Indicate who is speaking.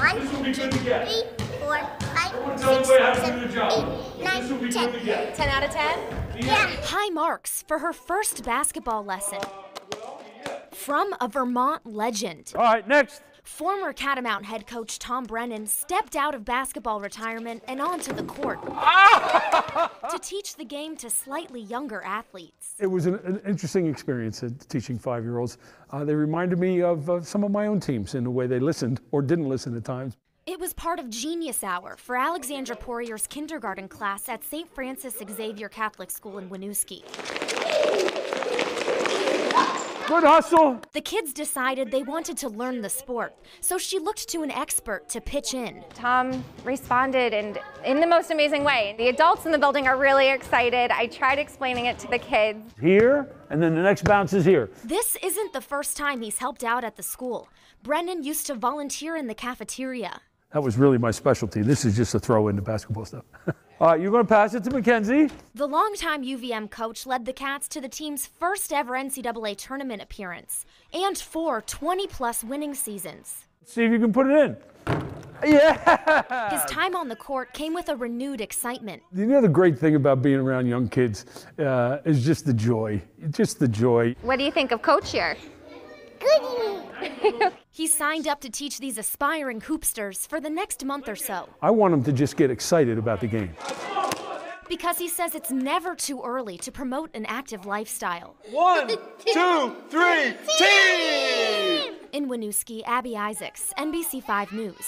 Speaker 1: One, two, three, four, five, six, seven, eight, nine, ten.
Speaker 2: 10 out of 10?
Speaker 1: Yeah.
Speaker 3: High marks for her first basketball lesson. From a Vermont legend.
Speaker 4: All right, next.
Speaker 3: Former Catamount head coach Tom Brennan stepped out of basketball retirement and onto the court to teach the game to slightly younger athletes.
Speaker 4: It was an, an interesting experience uh, teaching five year olds. Uh, they reminded me of uh, some of my own teams in the way they listened or didn't listen at times.
Speaker 3: It was part of Genius Hour for Alexandra Poirier's kindergarten class at St. Francis Xavier Catholic School in Winooski.
Speaker 4: Good hustle.
Speaker 3: The kids decided they wanted to learn the sport, so she looked to an expert to pitch in.
Speaker 2: Tom responded and in the most amazing way. The adults in the building are really excited. I tried explaining it to the kids.
Speaker 4: Here, and then the next bounce is here.
Speaker 3: This isn't the first time he's helped out at the school. Brennan used to volunteer in the cafeteria.
Speaker 4: That was really my specialty. This is just a throw into basketball stuff. All right, you're going to pass it to Mackenzie.
Speaker 3: The longtime UVM coach led the Cats to the team's first ever NCAA tournament appearance and four 20 plus winning seasons.
Speaker 4: See if you can put it in. Yeah.
Speaker 3: His time on the court came with a renewed excitement.
Speaker 4: You know the great thing about being around young kids uh, is just the joy, just the joy.
Speaker 2: What do you think of coach here?
Speaker 1: Goody.
Speaker 3: He signed up to teach these aspiring hoopsters for the next month or so
Speaker 4: I want them to just get excited about the game.
Speaker 3: because he says it's never too early to promote an active lifestyle.
Speaker 5: One, two, three, team!
Speaker 3: In Winooski, Abby Isaacs, NBC5 News.